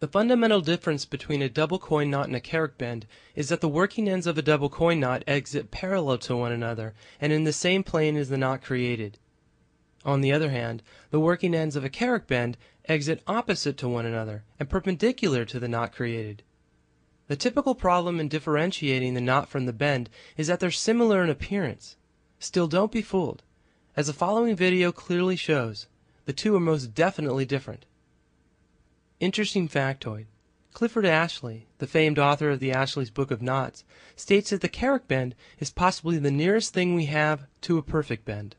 The fundamental difference between a double coin knot and a Carrick bend is that the working ends of a double coin knot exit parallel to one another and in the same plane as the knot created. On the other hand, the working ends of a Carrick bend exit opposite to one another and perpendicular to the knot created. The typical problem in differentiating the knot from the bend is that they're similar in appearance. Still don't be fooled. As the following video clearly shows, the two are most definitely different. Interesting factoid. Clifford Ashley, the famed author of the Ashley's Book of Knots, states that the Carrick bend is possibly the nearest thing we have to a perfect bend.